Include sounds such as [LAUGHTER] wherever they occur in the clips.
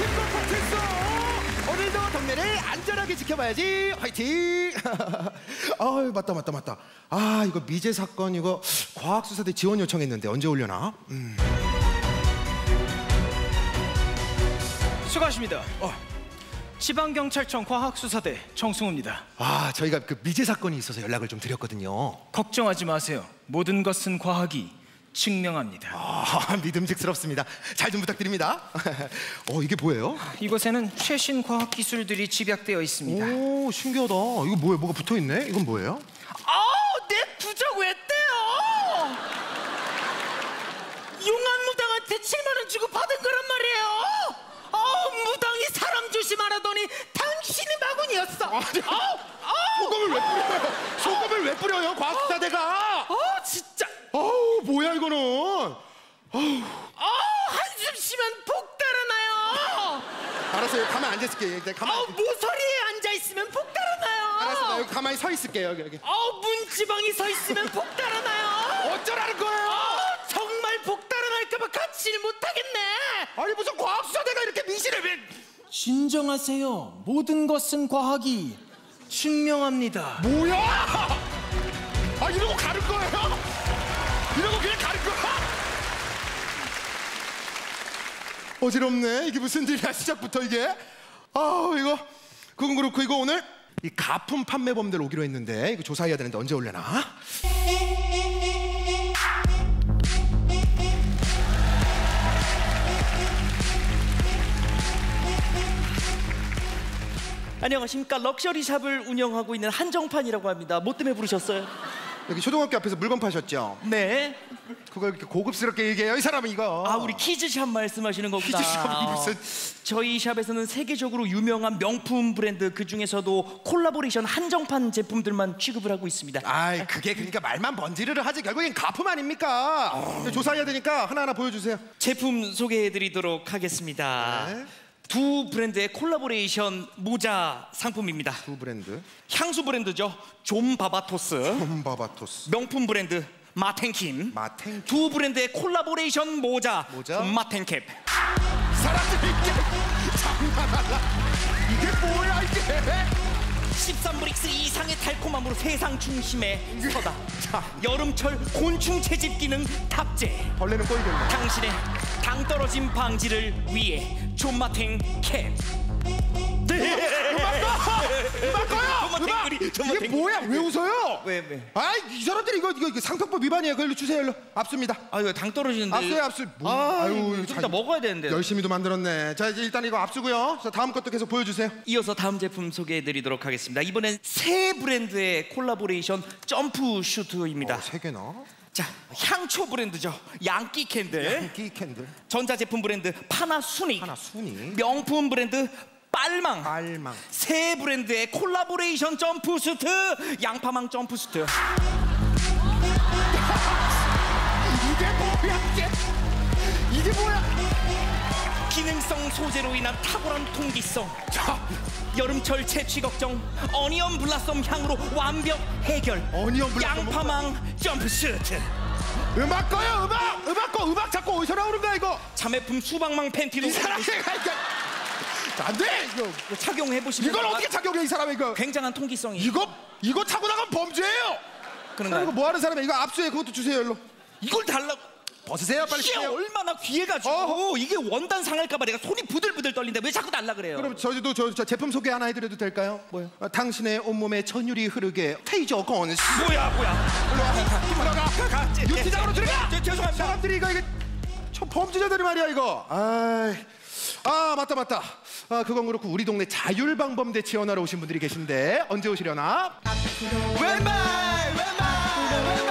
신곡 파티소 오늘도 동네를 안전하게 지켜봐야지 화이팅 [LAUGHS] 아 맞다 맞다 맞다 아 이거 미제 사건 이거 과학수사대 지원 요청했는데 언제 올려나 음. 수고하십니다. 지방경찰청 과학수사대 정승우입니다. 아 저희가 그 미제 사건이 있어서 연락을 좀 드렸거든요 걱정하지 마세요. 모든 것은 과학이 증명합니다. 아 [LAUGHS] 믿음직스럽습니다. 잘 좀 부탁드립니다. [LAUGHS] 어 이게 뭐예요? 이곳에는 최신 과학 기술들이 집약되어 있습니다. 오 신기하다. 이거 뭐예요? 뭐가 붙어 있네? 이건 뭐예요? 아우 내 부적 왜 떼요? 용한 무당한테 7만 원 주고 받은 거란 말이에요. 아우 무당이 사람 조심하라더니 당신이 마군이었어. 아우 아우. 소금을 왜 뿌려요? 소금을 왜 뿌려요 아 진짜 어우 뭐야 이거는 아우 한숨 쉬면 복 달아나요. 알았어요 가만 앉아 있을게요 이제 가만 아우 모서리에 앉아 있으면 복 달아나요. 알았어 나 여기 가만히 서 있을게요 여기 여기 아우 문지방이 서 있으면 복 달아나요. 어쩌라는 거예요 아, 정말 복 달아날까봐 같이 일 못하겠네. 아니 무슨 과학수사대가 이렇게 미신을 왜 진정하세요. 모든 것은 과학이 증명합니다. 뭐야 아 이러고 가는 거예요 어지럽네. 이게 무슨 일이야 시작부터 이게. 아 이거. 그건 그렇고 이거 오늘 이 가품 판매범들 오기로 했는데 이거 조사해야 되는데 언제 올려나? 안녕하십니까. luxury shop을 운영하고 있는 한정판이라고 합니다. 뭐 때문에 부르셨어요? 여기 초등학교 앞에서 물건 파셨죠 네. 그걸 이렇게 고급스럽게 얘기해요 이 사람은 이거 아 우리 kids shop 말씀하시는 거구나. kids shop이 무슨- 저희 shop에서는 세계적으로 유명한 명품 브랜드 그 중에서도 콜라보레이션 한정판 제품들만 취급을 하고 있습니다. 아이 그게 그러니까 말만 번지르르 하지 결국엔 가품 아닙니까 조사해야 되니까 하나하나 보여주세요 제품 소개해드리도록 하겠습니다. 네. 두 브랜드의 콜라보레이션 모자 상품입니다. 두 브랜드 향수 브랜드죠. 존 바바토스. 존바바토스 명품 브랜드 마텐킴. 마탱 두 브랜드의 콜라보레이션 모자, 모자? 마탱 캡 사람들이 이게 장난하나 이게 뭐야 이게 13브릭스 이상의 달콤함으로 세상 중심에 서다 여름철 곤충 채집 기능 탑재 벌레는 꼬이겠네 당신의 당 떨어짐 방지를 위해 존마탱 캡 음악 꺼요 음악 음악 탱글이, 이게 존맛탱글. 뭐야? 왜 웃어요? 왜, 왜? 아이 이 사람들이 이거 이거, 이거 상표법 위반이에요. 그걸로 주세요. 일로 압수입니다. 아유 당 떨어지는데. 압수해 압수. 뭐, 아, 아유, 좀 잘- 이따 먹어야 되는데. 열심히도 만들었네. 자 이제 일단 이거 압수고요. 자 다음 것도 계속 보여주세요. 이어서 다음 제품 소개해드리도록 하겠습니다. 이번엔 세 브랜드의 콜라보레이션 점프 슈트입니다. 어, 세 개나 자 향초 브랜드죠. 양키 캔들. 양키 캔들. 전자제품 브랜드 파나소닉 순이 명품 브랜드 발망. 발망. 세 브랜드의 콜라보레이션 점프수트. 양파망 점프수트. 이게 뭐야 이게? 이게 뭐야 기능성 소재로 인한 탁월한 통기성. 자. 여름철 체취 걱정 어니언 블라썸 향으로 완벽 해결. 어니언 블라썸 양파망 점프수트. 음악 꺼요 음악! 음악 꺼 음악 자꾸 어디서 나오는 거야 이거. 자매품 수박망 팬티도 이 사람이 안돼 이거. 착용해보시면 이걸 어떻게 착용해 이 사람 이거? 굉장한 통기성이 이거 이거 차고 나가면 범죄예요. 그런가요? 이거 뭐 하는 사람이야? 이거 압수해 그것도 주세요 일로. 이걸 달라고 벗으세요 빨리 이게 주세요. 얼마나 귀해가지고. 어. 이게 원단 상할까봐 내가 손이 부들부들 떨린다. 왜 자꾸 달라 그래요? 그럼 저희도 저, 저 제품 소개 하나 해드려도 될까요? 뭐요? 어, 당신의 온몸에 전율이 흐르게 테이저 건스. 뭐야 뭐야. 들어가. 유치장으로 들어가. 저, 죄송합니다. 사람들이 이거 이게 저 범죄자들이 말이야 이거. 아이. 아 맞다 맞다. 아 그건 그렇고 우리 동네 자율방범대 지원하러 오신 분들이 계신데 언제 오시려나? 왼발 왼발 왼발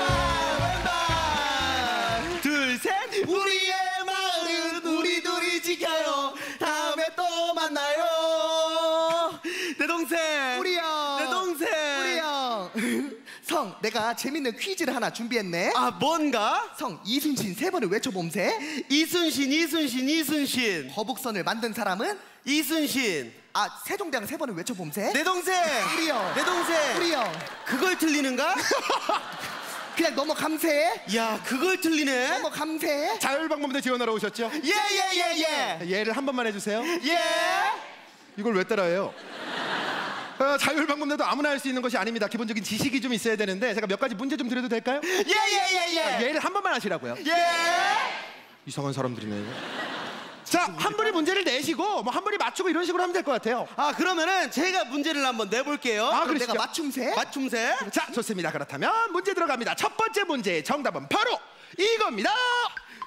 동생 우리 형. 내 동생 우리 형. [LAUGHS] 성, 내가 재밌는 퀴즈를 하나 준비했네. 아 뭔가 성, 이순신 세 번을 외쳐봄세. 이순신 이순신 이순신 거북선을 만든 사람은 이순신 아 세종대왕 세 번을 외쳐봄세. 내 동생 우리 형. 내 동생 우리 형. 그걸 틀리는가? [LAUGHS] 그냥 너무 감사해. 야 그걸 틀리네. 너무 감사해. 자율방법대 지원하러 오셨죠? 예 예 예 예. 예를 한 번만 해주세요. 예. 이걸 왜 따라해요? 어, 자율방법대도 아무나 할 수 있는 것이 아닙니다. 기본적인 지식이 좀 있어야 되는데 제가 몇 가지 문제 좀 드려도 될까요? 예예예 예. 예를 한 번만 하시라고요. 예. 이상한 사람들이네. 자, 한 분이 문제를 내시고 뭐 한 분이 맞추고 이런 식으로 하면 될 것 같아요. 아 그러면은 제가 문제를 한번 내볼게요. 아, 그럼. 내가 맞춤새. 맞춤새. 자, 좋습니다. 그렇다면 문제 들어갑니다. 첫 번째 문제의 정답은 바로 이겁니다.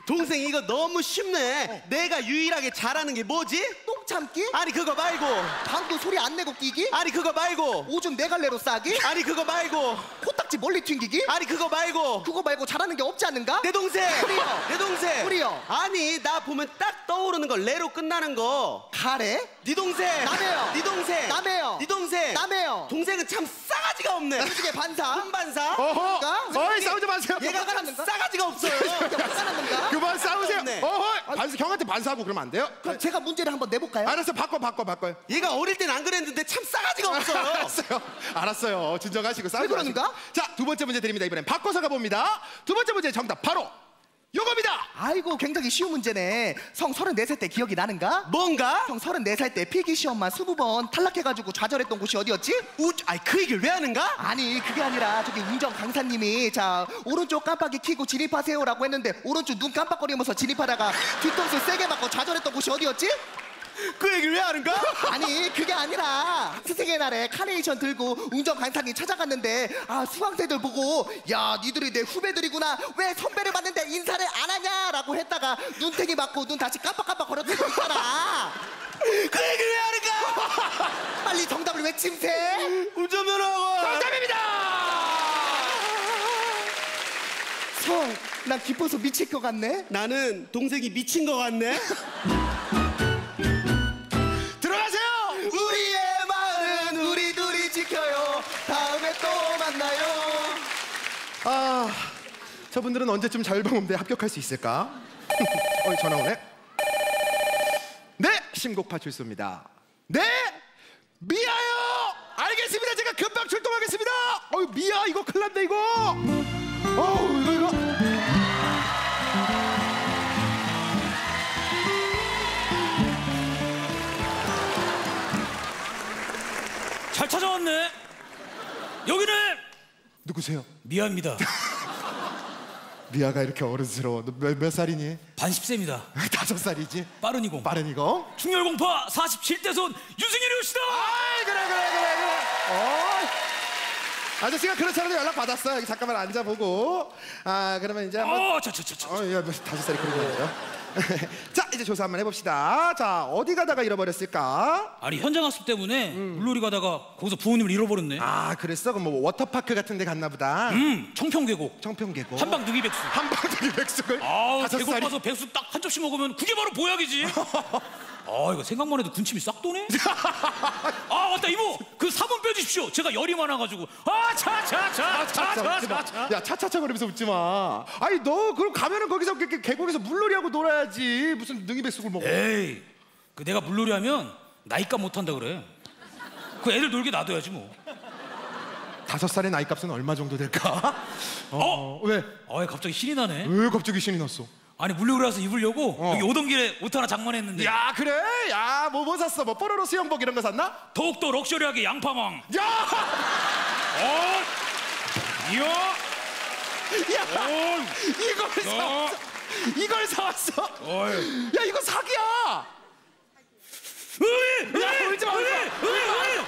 동생 이거 너무 쉽네. 내가 유일하게 잘하는 게 뭐지? 똥 참기? 아니 그거 말고. 방구 소리 안 내고 끼기? 아니 그거 말고. 오줌 네 갈래로 싸기? 아니 그거 말고. 코딱지 멀리 튕기기? 아니 그거 말고. 그거 말고 잘하는 게 없지 않는가? 내 동생. 우리요. [LAUGHS] 내 동생. 우리요. 아니 나 보면 딱 떠오르는 거 레로 끝나는 거. 가래? 네 동생. 남해요. 네 동생. 남해요. 네 동생. 남해요. 동생은 참 싸가지가 없네. 무지개 반사? 한반사. 어허, 그러니까? 어이 싸우지 마세요. 얘가 참 화났는가? 싸가지가 없어요. 화났는가? 그만 싸우세요. 없네. 어허, 반스 형한테 반사하고 그러면 안 돼요. 그럼 제가 문제를 한번 내볼까요? 알았어, 바꿔, 바꿔, 바꿔요. 얘가 어릴 땐 안 그랬는데 참 싸가지가 없어요. 알았어요. 알았어요. 진정하시고 싸우지 왜 그러는가? 마시고. 자, 두 번째 문제 드립니다. 이번엔 바꿔서 가봅니다. 두 번째 문제 정답 바로 요겁니다. 아이고 굉장히 쉬운 문제네 성 34살 때 기억이 나는가? 뭔가? 형 34살 때 필기 시험만 20번 탈락해가지고 좌절했던 곳이 어디였지? 우, 아니 그 얘기를 왜 하는가? 아니 그게 아니라 저기 운전 강사님이 자 오른쪽 깜빡이 켜고 진입하세요라고 했는데 오른쪽 눈 깜빡거리면서 진입하다가 뒤통수 세게 맞고 좌절했던 곳이 어디였지? 그 얘기를 왜 하는가? 아니 그게 아니라 학생의 날에 카네이션 들고 운전 강사님 찾아갔는데 아 수강생들 보고 야 니들이 내 후배들이구나 왜 선배를 봤는데 인사를 안 하냐라고 했다가 눈탱이 맞고 눈 다시 깜빡깜빡 거렸던 거 있잖아 그 얘기를 왜 하는가? 빨리 정답을 외침세 운전면허가 정답입니다. 성, 난 기뻐서 미칠 것 같네. 나는 동생이 미친 것 같네. [LAUGHS] 저분들은 언제쯤 자율방법대 합격할 수 있을까? [LAUGHS] 어, 전화 오네. 네, 신곡 파출소입니다. 네, 미아요. 알겠습니다. 제가 금방 출동하겠습니다. 어유 미아 이거 큰일 났네 이거. 어우 이거 이거. 잘 찾아왔네. 여기는 누구세요? 미아입니다. [LAUGHS] 미아가 이렇게 어른스러워. 너몇몇 살이니? 반십세입니다. [LAUGHS] 다섯 살이지. 빠른 이공. 빠른 이거. 충렬공파 47대 손 유승일이 오시다. 아이 그래 그래 그래 그래. 어. 아저씨가 그렇잖아도 연락 받았어. 여기 잠깐만 앉아보고. 아 그러면 이제 한번. 어, 저저저 저. 어, 야, 뭐, 다섯 살이 그러고 있네요. [LAUGHS] 자, 이제 조사 한번 해봅시다. 자, 어디 가다가 잃어버렸을까? 아니 현장 학습 때문에 물놀이 가다가 거기서 부모님을 잃어버렸네. 아, 그랬어? 그럼 뭐 워터파크 같은 데 갔나 보다. 음, 청평계곡. 청평계곡. 한방 누기백수. 한방들이 백숙을. 아우 다섯 계곡 살이. 가서 백수 딱 한 접시 먹으면 그게 바로 보약이지. [LAUGHS] 아 이거 생각만 해도 군침이 싹 도네. 아 맞다 이모 그 사본 빼주십시오. 제가 열이 많아가지고 아 차 차 차 차 차차. 야, 차차차 거리면서 웃지 마. 아니, 너 그럼 가면은 거기서 이렇게 계곡에서 물놀이하고 놀아야지. 무슨 능이 백숙을 먹어. 에이 그 내가 물놀이 하면 나이값 못한다 그래. 그 애들 놀게 놔둬야지 뭐. 다섯 살의 나이값은 얼마 정도 될까? 어? 왜? 아 갑자기 신이 나네. 왜 갑자기 신이 났어? 아니 물놀이 와서 입으려고 어. 여기 오던 길에 옷 하나 장만했는데 야, 그래? 야, 뭐, 뭐 샀어? 뭐, 뽀로로 수영복 이런 거 샀나? 더욱더 럭셔리하게 양파망. 야! 어? 이야. 야! 어. 이걸 사왔어. 이걸 사왔어. 어이. 야 이거 사기야. 으이! 야 울지 마. 마. 으이!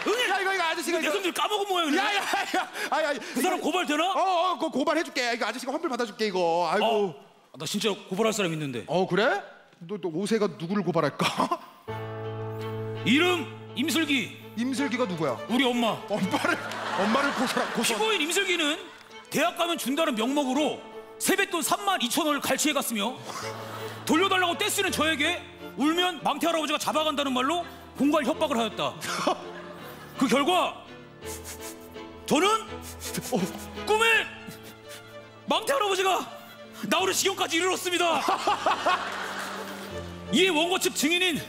으이! 야 이거 이거 아저씨가 내 이거. 손들 까먹은 모양이네. 야야야. 아야. 그 사람 고발 되나? 어어 그 고발해줄게. 이거 아저씨가 환불 받아줄게 이거. 아이고. 어. 나 진짜 고발할 사람 있는데. 어 그래? 너, 너 오세가 누구를 고발할까? [LAUGHS] 이름 임슬기. 임슬기가 누구야? 우리 엄마. 엄마를 엄마를 고소라 고소. 피고인 임슬기는 대학 가면 준다는 명목으로 세뱃돈 3만 2천 원을 갈취해 갔으며 돌려달라고 떼쓰는 저에게 울면 망태 할아버지가 잡아간다는 말로 공갈 협박을 하였다. [LAUGHS] 그 결과 저는 꿈에 망태 할아버지가 나오는 지경까지 이르렀습니다. [LAUGHS] 이에 원고 측 증인인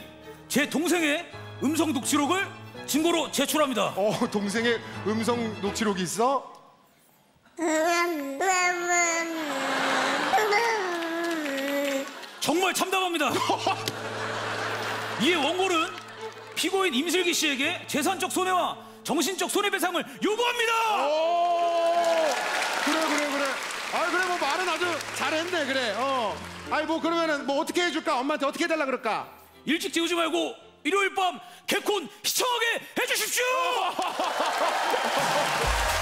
제 동생의 음성 녹취록을 증거로 제출합니다. 어 동생의 음성 녹취록이 있어? 정말 참담합니다. [LAUGHS] 이에 원고는 피고인 임슬기 씨에게 재산적 손해와 정신적 손해배상을 요구합니다. 잘했네 그래. 어. 아니 뭐 그러면은 뭐 어떻게 해줄까? 엄마한테 어떻게 해달라 그럴까? 일찍 재우지 말고 일요일 밤 개콘 시청하게 해주십시오! [LAUGHS]